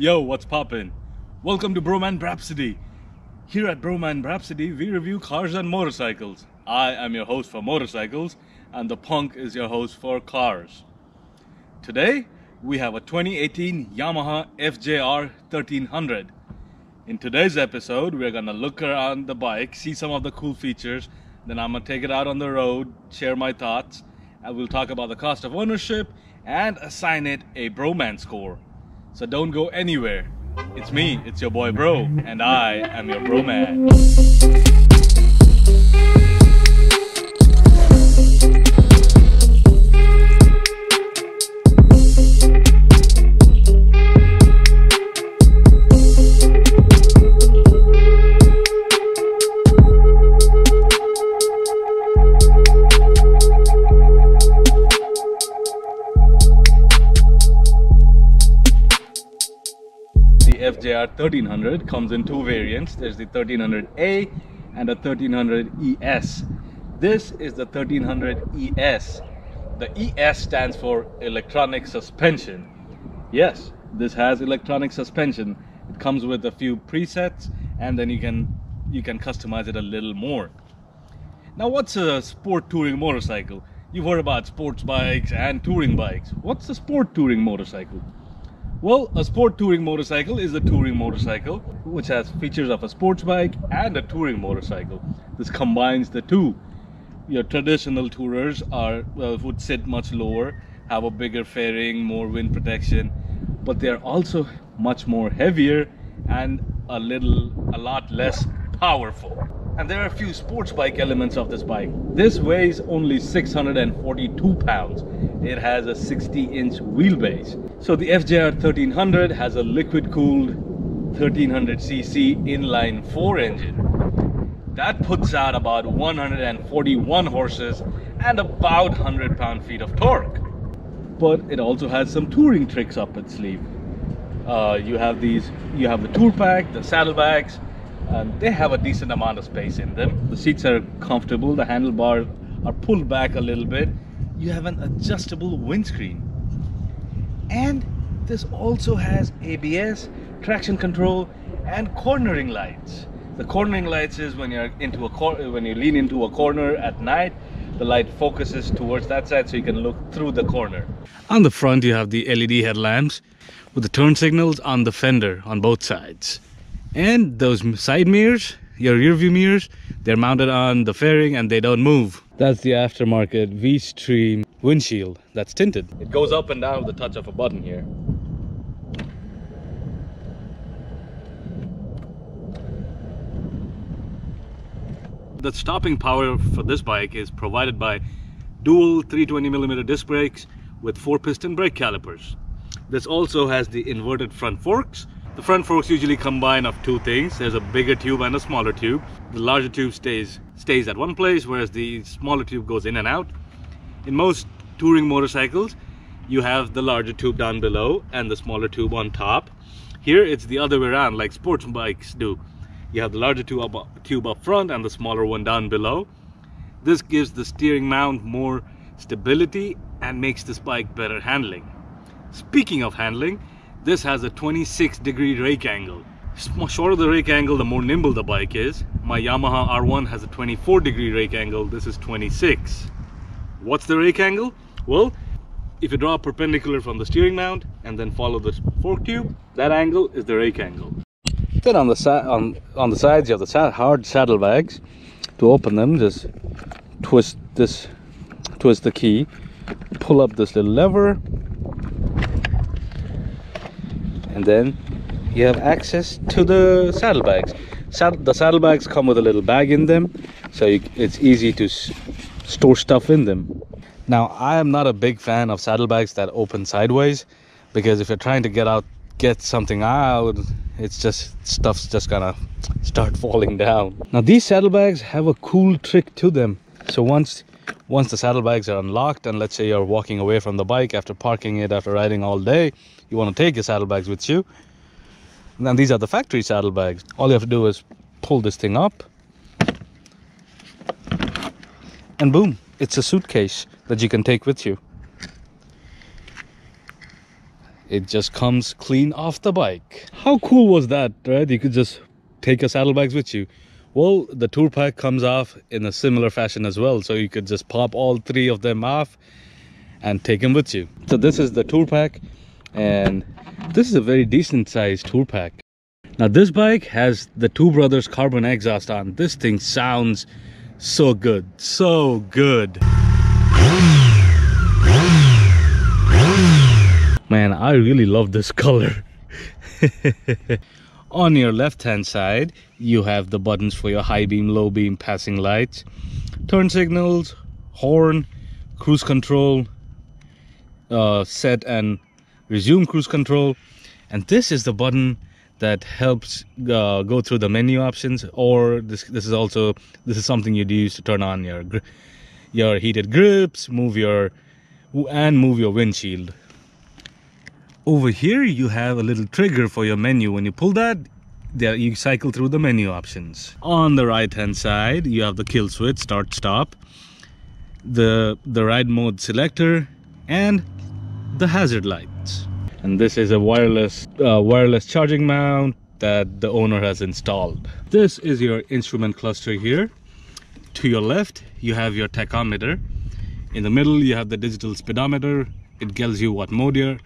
Yo, what's poppin'? Welcome to Bhroman Braapsody. Here at Bhroman Braapsody, we review cars and motorcycles. I am your host for motorcycles, and the punk is your host for cars. Today, we have a 2018 Yamaha FJR 1300. In today's episode, we're gonna look around the bike, see some of the cool features, then I'm gonna take it out on the road, share my thoughts, and we'll talk about the cost of ownership and assign it a Bhroman score. So don't go anywhere. It's me, it's your boy Bro, and I am your Bhroman. 1300 comes in two variants. There's the 1300A and a 1300ES. This is the 1300ES. The ES stands for electronic suspension. Yes, this has electronic suspension. It comes with a few presets and then you can you can customize it a little more. Now what's a sport touring motorcycle? You've heard about sports bikes and touring bikes. What's a sport touring motorcycle? Well, a sport touring motorcycle is a touring motorcycle which has features of a sports bike and a touring motorcycle. This combines the two. Your traditional tourers are well, would sit much lower, have a bigger fairing, more wind protection, but they are also much more heavier and a little a lot less powerful. And there are a few sports bike elements of this bike. This weighs only 642 pounds. It has a 60 inch wheelbase. So the FJR 1300 has a liquid cooled 1300cc inline 4 engine. That puts out about 141 horses and about 100 pound feet of torque. But it also has some touring tricks up its sleeve. Uh, you have these, you have the tour pack, the saddlebags, and they have a decent amount of space in them. The seats are comfortable, the handlebars are pulled back a little bit. You have an adjustable windscreen. And this also has ABS, traction control, and cornering lights. The cornering lights is when you're into a cor- when you lean into a corner at night, the light focuses towards that side so you can look through the corner. On the front you have the LED headlamps with the turn signals on the fender on both sides. And those side mirrors, your rear view mirrors, they're mounted on the fairing and they don't move. That's the aftermarket V-Stream windshield that's tinted. It goes up and down with the touch of a button here. The stopping power for this bike is provided by dual 320 millimeter disc brakes with four piston brake calipers. This also has the inverted front forks the front forks usually combine of two things. There's a bigger tube and a smaller tube. The larger tube stays stays at one place, whereas the smaller tube goes in and out. In most touring motorcycles, you have the larger tube down below and the smaller tube on top. Here it's the other way around, like sports bikes do. You have the larger tube up, tube up front and the smaller one down below. This gives the steering mount more stability and makes this bike better handling. Speaking of handling, this has a 26 degree rake angle. Shorter the rake angle, the more nimble the bike is. My Yamaha R1 has a 24 degree rake angle. This is 26. What's the rake angle? Well, if you draw a perpendicular from the steering mount and then follow the fork tube, that angle is the rake angle. Then on the on on the sides, you have the hard saddlebags. To open them, just twist this, twist the key, pull up this little lever, and then you have access to the saddlebags. Saddle, the saddlebags come with a little bag in them, so you, it's easy to store stuff in them. Now, I am not a big fan of saddlebags that open sideways because if you're trying to get out, get something out, it's just stuff's just gonna start falling down. Now, these saddlebags have a cool trick to them. So once once the saddlebags are unlocked and let's say you're walking away from the bike after parking it after riding all day you want to take your saddlebags with you. And then these are the factory saddlebags. All you have to do is pull this thing up. And boom it's a suitcase that you can take with you. It just comes clean off the bike. How cool was that right? You could just take your saddlebags with you well the tour pack comes off in a similar fashion as well so you could just pop all three of them off and take them with you. So this is the tour pack and this is a very decent sized tour pack. Now this bike has the two brothers carbon exhaust on. This thing sounds so good so good. Man i really love this color on your left hand side you have the buttons for your high beam low beam passing lights turn signals horn cruise control uh, set and resume cruise control. And this is the button that helps uh, go through the menu options or this this is also this is something you'd use to turn on your your heated grips move your and move your windshield over here you have a little trigger for your menu. When you pull that there you cycle through the menu options. On the right hand side you have the kill switch start stop the the ride mode selector and the hazard lights. And this is a wireless uh, wireless charging mount that the owner has installed. This is your instrument cluster here. To your left you have your tachometer. In the middle you have the digital speedometer. It tells you what mode you're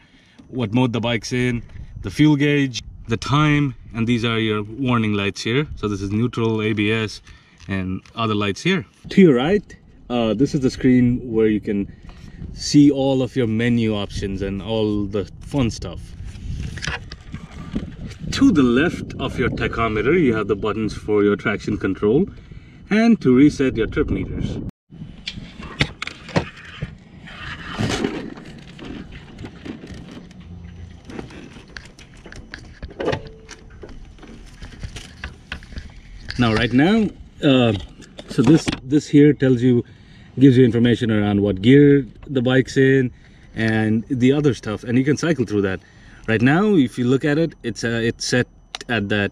what mode the bike's in the fuel gauge the time and these are your warning lights here. So this is neutral abs and other lights here. To your right uh, this is the screen where you can see all of your menu options and all the fun stuff. To the left of your tachometer you have the buttons for your traction control and to reset your trip meters now right now uh, so this this here tells you gives you information around what gear the bike's in and the other stuff and you can cycle through that. Right now if you look at it it's uh, it's set at that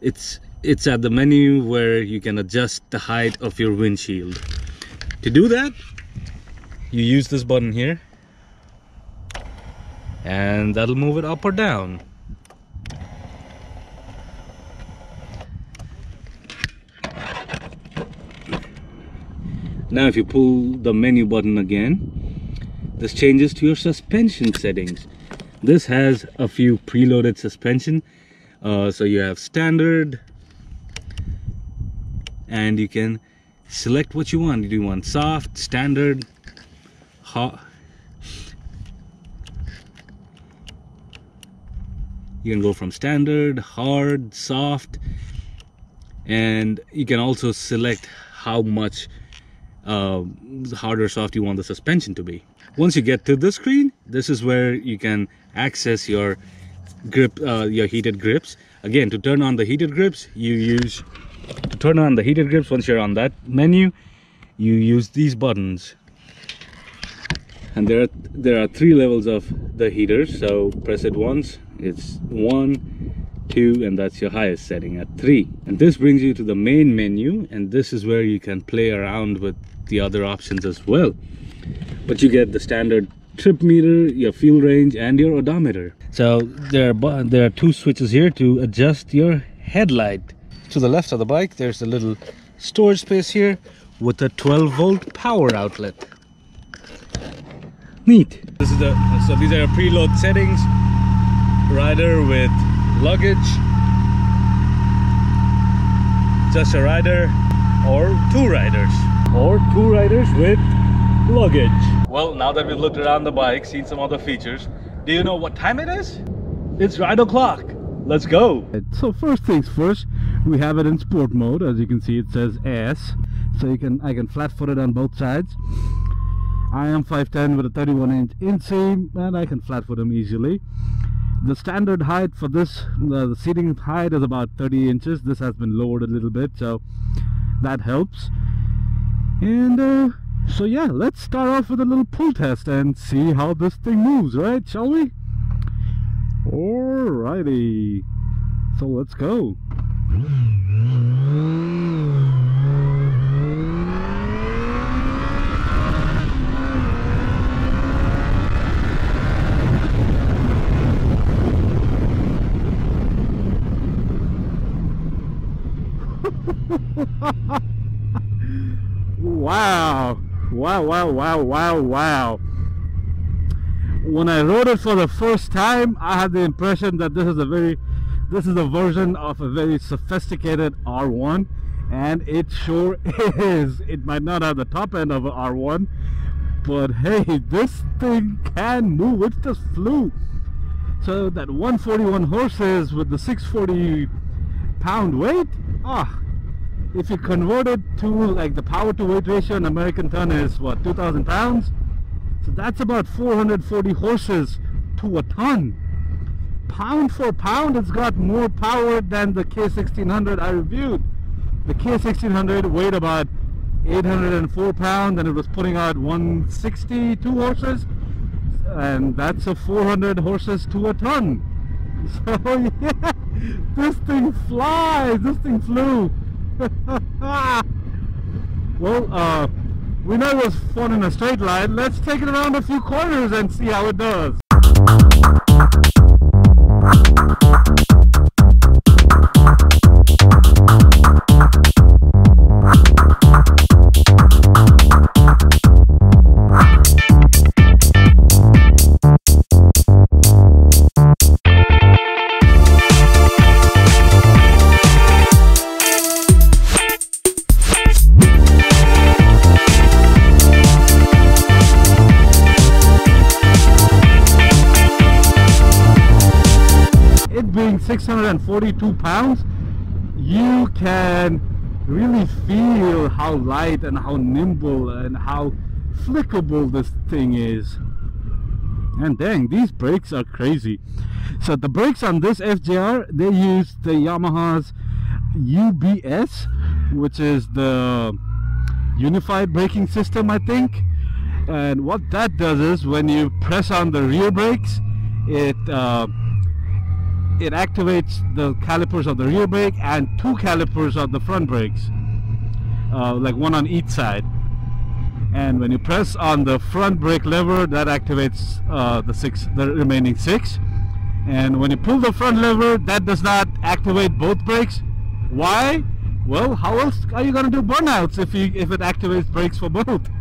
it's it's at the menu where you can adjust the height of your windshield. To do that you use this button here and that'll move it up or down now if you pull the menu button again this changes to your suspension settings. This has a few preloaded suspension. Uh, so you have standard and you can select what you want. Do you want soft standard hot? You can go from standard hard soft and you can also select how much uh, hard or soft you want the suspension to be. Once you get to the screen, this is where you can access your grip, uh, your heated grips. Again, to turn on the heated grips, you use, to turn on the heated grips, once you're on that menu, you use these buttons. And there are, there are three levels of the heaters. So press it once, it's one, two and that's your highest setting at three and this brings you to the main menu and this is where you can play around with the other options as well. But you get the standard trip meter your fuel range and your odometer. So there are there are two switches here to adjust your headlight. To the left of the bike there's a little storage space here with a 12 volt power outlet. Neat. This is the so these are preload settings. Rider with luggage. Just a rider or two riders or two riders with luggage. Well now that we've looked around the bike seen some other features do you know what time it is? It's ride o'clock. Let's go. So first things first we have it in sport mode. As you can see it says s. So you can i can flat foot it on both sides. I am 5'10 with a 31 inch inseam and i can flat foot them easily. The standard height for this the seating height is about 30 inches. This has been lowered a little bit so that helps and uh, so yeah let's start off with a little pull test and see how this thing moves right shall we? Alrighty. So let's go. wow. Wow, wow, wow, wow, wow. When I rode it for the first time, I had the impression that this is a very this is a version of a very sophisticated R1 and it sure is. It might not have the top end of an R1, but hey, this thing can move. It just flew. So that 141 horses with the 640 pound weight, ah, if you convert it to like the power to weight ratio in American ton is what 2,000 pounds. So that's about 440 horses to a ton. Pound for pound, it's got more power than the K1600 I reviewed. The K1600 weighed about 804 pounds and it was putting out 162 horses and that's a 400 horses to a ton so yeah this thing flies this thing flew well uh we know it was fun in a straight line let's take it around a few corners and see how it does 642 pounds you can really feel how light and how nimble and how flickable this thing is. And dang these brakes are crazy. So the brakes on this FJR they use the Yamaha's UBS which is the unified braking system I think. And what that does is when you press on the rear brakes it uh, it activates the calipers of the rear brake and two calipers of the front brakes uh, like one on each side. And when you press on the front brake lever that activates uh, the six the remaining six. And when you pull the front lever that does not activate both brakes. Why? Well how else are you going to do burnouts if you if it activates brakes for both?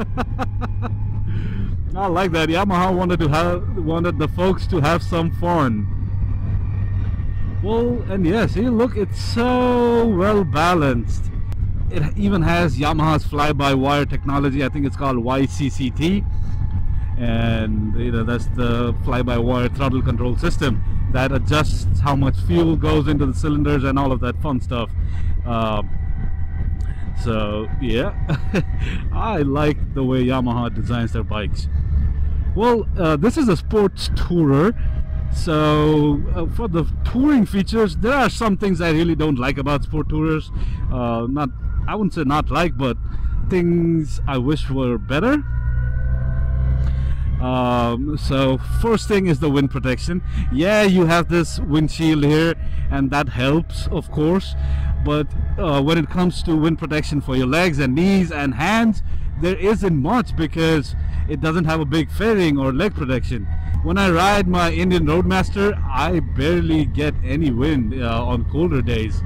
I like that. Yamaha wanted to have wanted the folks to have some fun well, and yeah, see, look, it's so well balanced. It even has Yamaha's fly-by-wire technology. I think it's called YCCT, and you know that's the fly-by-wire throttle control system that adjusts how much fuel goes into the cylinders and all of that fun stuff. Uh, so yeah, I like the way Yamaha designs their bikes. Well, uh, this is a sports tourer so uh, for the touring features there are some things i really don't like about sport tourers uh, not i wouldn't say not like but things i wish were better. Um, so first thing is the wind protection. Yeah you have this windshield here and that helps of course but uh, when it comes to wind protection for your legs and knees and hands there isn't much because it doesn't have a big fairing or leg protection. When I ride my Indian Roadmaster I barely get any wind uh, on colder days.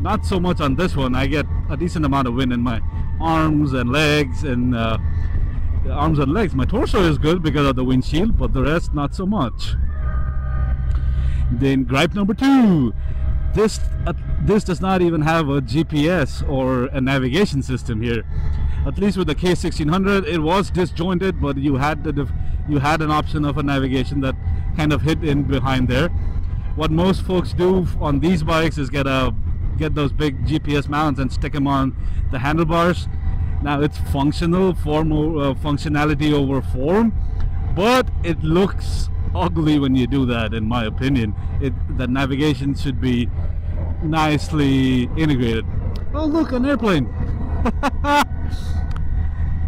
Not so much on this one. I get a decent amount of wind in my arms and legs and uh, arms and legs. My torso is good because of the windshield but the rest not so much. Then gripe number two this uh, this does not even have a GPS or a navigation system here. At least with the K1600 it was disjointed but you had the you had an option of a navigation that kind of hid in behind there. What most folks do on these bikes is get a get those big GPS mounts and stick them on the handlebars. Now it's functional form uh, functionality over form but it looks ugly when you do that in my opinion. It the navigation should be nicely integrated. Oh look an airplane.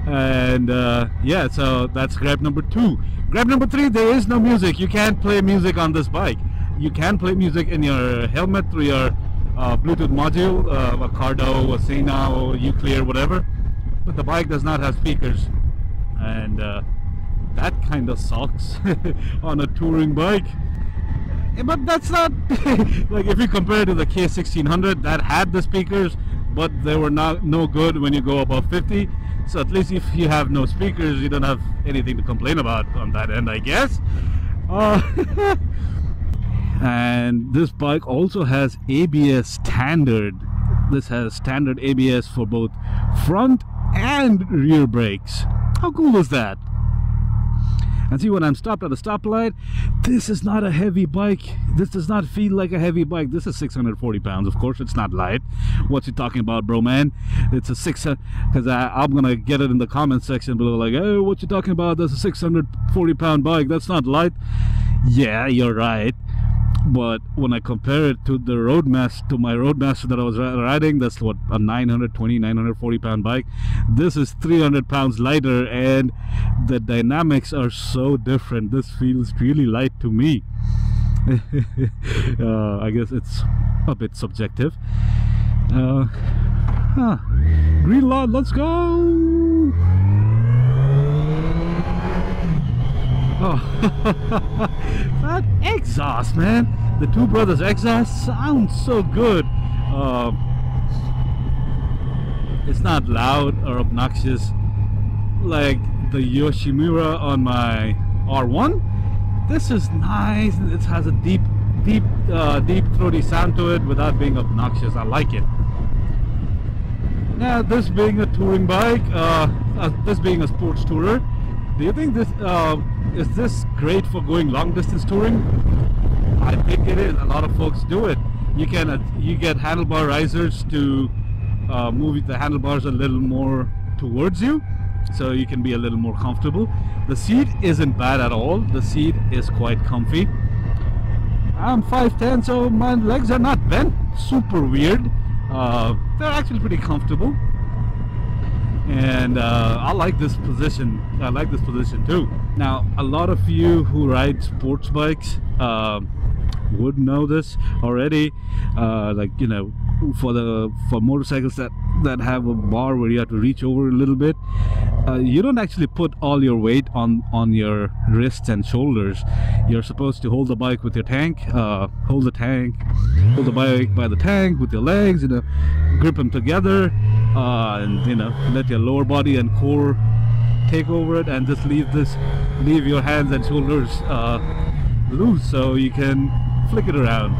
And uh, yeah so that's grab number two. Grab number three there is no music. You can't play music on this bike. You can play music in your helmet through your uh, Bluetooth module uh, a Cardo, a Sena or Uclear whatever. But the bike does not have speakers. And uh, that kind of sucks on a touring bike. But that's not like if you compare it to the K1600 that had the speakers but they were not no good when you go above 50 so at least if you have no speakers you don't have anything to complain about on that end I guess. Uh, and this bike also has ABS standard. This has standard ABS for both front and rear brakes. How cool is that and see when I'm stopped at a stoplight this is not a heavy bike. This does not feel like a heavy bike. This is 640 pounds. Of course it's not light. What you talking about bro man? It's a six because uh, I'm gonna get it in the comment section below like oh what you talking about? That's a 640 pound bike. That's not light. Yeah you're right but when I compare it to the Roadmaster to my Roadmaster that I was riding that's what a 920 940 pound bike. This is 300 pounds lighter and the dynamics are so different. This feels really light to me. Uh, I guess it's a bit subjective. Uh, huh. green light let's go Oh, that exhaust, man. The Two Brothers exhaust sounds so good. Uh, it's not loud or obnoxious like the Yoshimura on my R1. This is nice. It has a deep, deep, uh, deep throaty sound to it without being obnoxious. I like it. Now, this being a touring bike, uh, uh, this being a sports tourer, do you think this uh, is this great for going long distance touring? I think it is. A lot of folks do it. You can uh, you get handlebar risers to uh, move the handlebars a little more towards you, so you can be a little more comfortable. The seat isn't bad at all. The seat is quite comfy. I'm 5'10", so my legs are not bent super weird. Uh, they're actually pretty comfortable and uh, I like this position. I like this position too. Now a lot of you who ride sports bikes uh, would know this already. Uh, like you know for the for motorcycles that that have a bar where you have to reach over a little bit uh, you don't actually put all your weight on on your wrists and shoulders. You're supposed to hold the bike with your tank uh, hold the tank hold the bike by the tank with your legs you know grip them together uh, and you know let your lower body and core take over it and just leave this leave your hands and shoulders uh, loose so you can flick it around.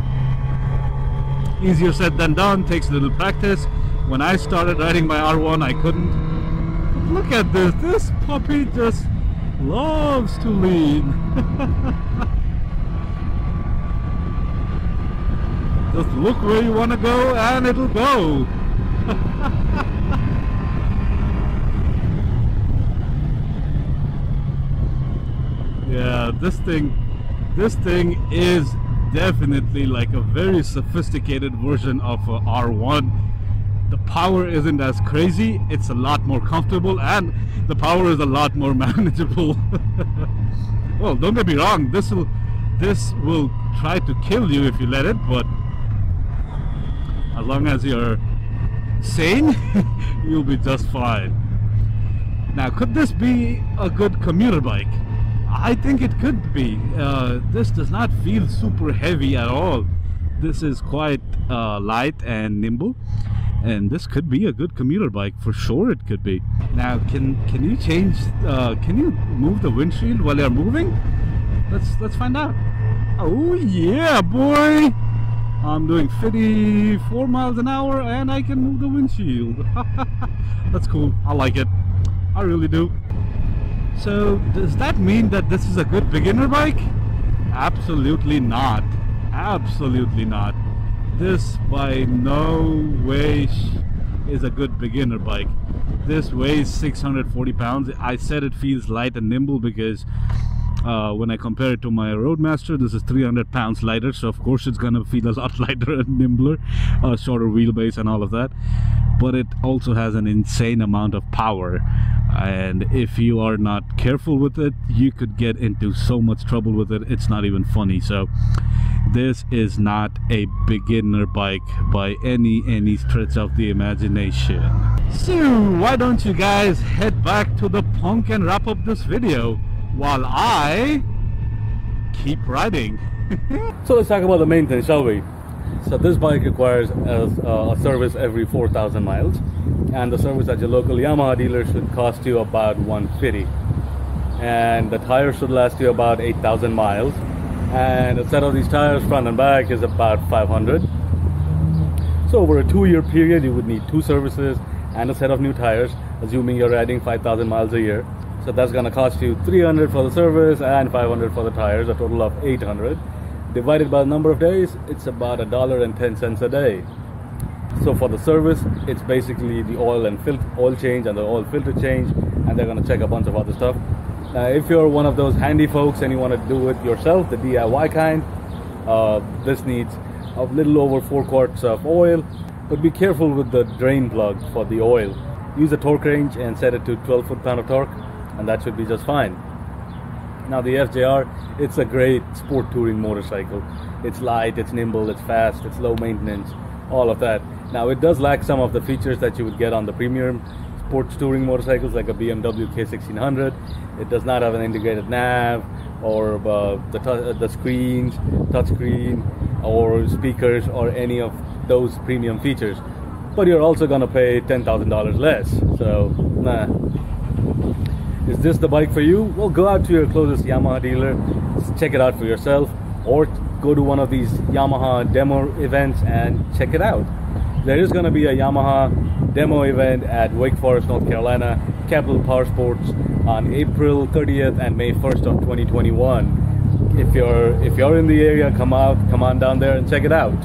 Easier said than done. Takes a little practice. When I started riding my R1 I couldn't. Look at this. This puppy just loves to lean. Just look where you want to go and it'll go yeah this thing this thing is definitely like a very sophisticated version of a R1 the power isn't as crazy it's a lot more comfortable and the power is a lot more manageable. Well don't get me wrong this will this will try to kill you if you let it but as long as you're sane you'll be just fine. Now could this be a good commuter bike I think it could be. Uh, this does not feel super heavy at all. This is quite uh, light and nimble and this could be a good commuter bike for sure it could be. Now can can you change uh, can you move the windshield while you're moving? Let's let's find out. Oh yeah boy! I'm doing 54 miles an hour and I can move the windshield. That's cool. I like it. I really do so does that mean that this is a good beginner bike? Absolutely not. Absolutely not. This by no way is a good beginner bike. This weighs 640 pounds. I said it feels light and nimble because uh, when I compare it to my Roadmaster this is 300 pounds lighter so of course it's gonna feel a lot lighter and nimbler uh, shorter wheelbase and all of that but it also has an insane amount of power and if you are not careful with it you could get into so much trouble with it it's not even funny. So this is not a beginner bike by any any stretch of the imagination. So why don't you guys head back to the punk and wrap up this video while I keep riding? So let's talk about the maintenance shall we So this bike requires a, a service every 4,000 miles, and the service at your local Yamaha dealer should cost you about 150. And the tires should last you about 8,000 miles, and a set of these tires, front and back, is about 500. So over a two-year period, you would need two services and a set of new tires, assuming you're riding 5,000 miles a year. So that's gonna cost you 300 for the service and 500 for the tires, a total of 800. Divided by the number of days, it's about a dollar and 10 cents a day. So for the service, it's basically the oil and fil- oil change and the oil filter change, and they're gonna check a bunch of other stuff. Uh, if you're one of those handy folks and you want to do it yourself, the DIY kind, uh, this needs a little over four quarts of oil, but be careful with the drain plug for the oil. Use a torque wrench and set it to 12 foot pound of torque, and that should be just fine. Now the FJR, it's a great sport touring motorcycle. It's light, it's nimble, it's fast, it's low maintenance, all of that. Now it does lack some of the features that you would get on the premium sports touring motorcycles like a BMW K1600. It does not have an integrated nav or uh, the, tu- the screens, touchscreen, or speakers, or any of those premium features. But you're also gonna pay $10,000 less. So, nah. Is this the bike for you? Well, go out to your closest Yamaha dealer, check it out for yourself, or go to one of these Yamaha demo events and check it out. There is going to be a Yamaha demo event at Wake Forest, North Carolina, Capital Power Sports on April 30th and May 1st of 2021. If you're if you're in the area, come out, come on down there and check it out.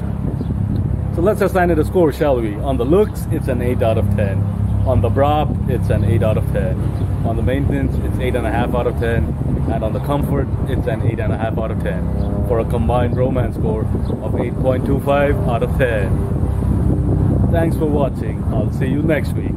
So let's assign it a score, shall we? On the looks, it's an 8 out of 10. On the prop, it's an 8 out of 10. On the maintenance, it's 8.5 out of 10. And on the comfort, it's an 8.5 out of 10. For a combined Bhromance score of 8.25 out of 10. Thanks for watching. I'll see you next week.